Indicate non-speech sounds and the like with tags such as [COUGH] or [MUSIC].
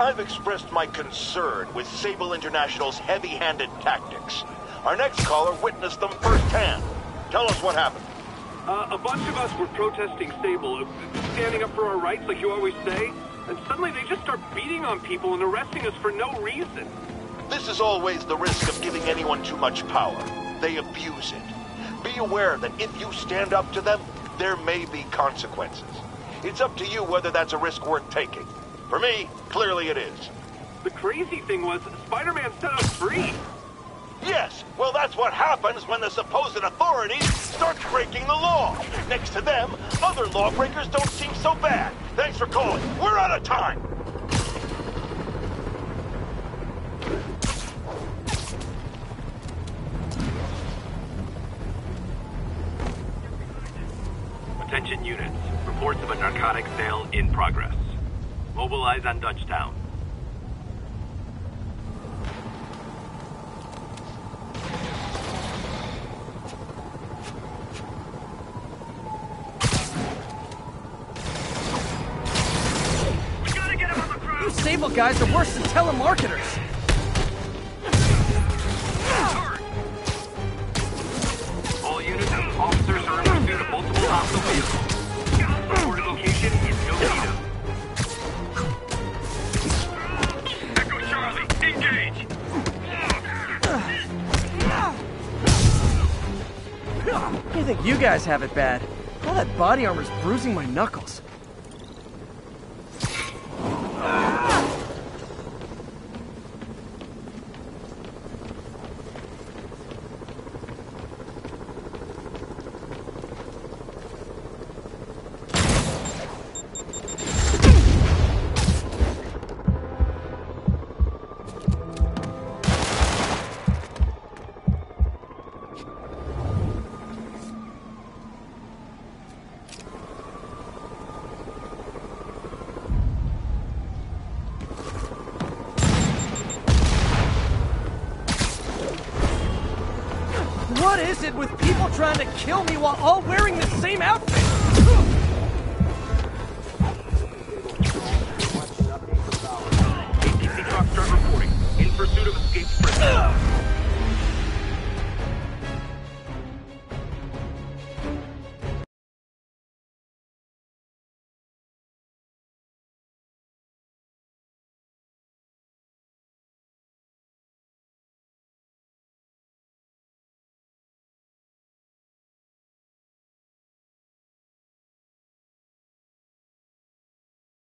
I've expressed my concern with Sable International's heavy-handed tactics. Our next caller witnessed them firsthand. Tell us what happened. Uh, a bunch of us were protesting Sable, standing up for our rights like you always say, and suddenly they just start beating on people and arresting us for no reason. This is always the risk of giving anyone too much power. They abuse it. Be aware that if you stand up to them, there may be consequences. It's up to you whether that's a risk worth taking. For me, clearly it is. The crazy thing was, Spider-Man set us free. Yes, well that's what happens when the supposed authorities start breaking the law. Next to them, other lawbreakers don't seem so bad. Thanks for calling. We're out of time. Attention units. Reports of a narcotic sale in progress. Mobilize on Dutchtown. We gotta get him on the ground! You Sable guys are worse than telemarketers. [LAUGHS] I think you guys have it bad. All that body armor's bruising my knuckles. What is it with people trying to kill me while all wearing the same outfit?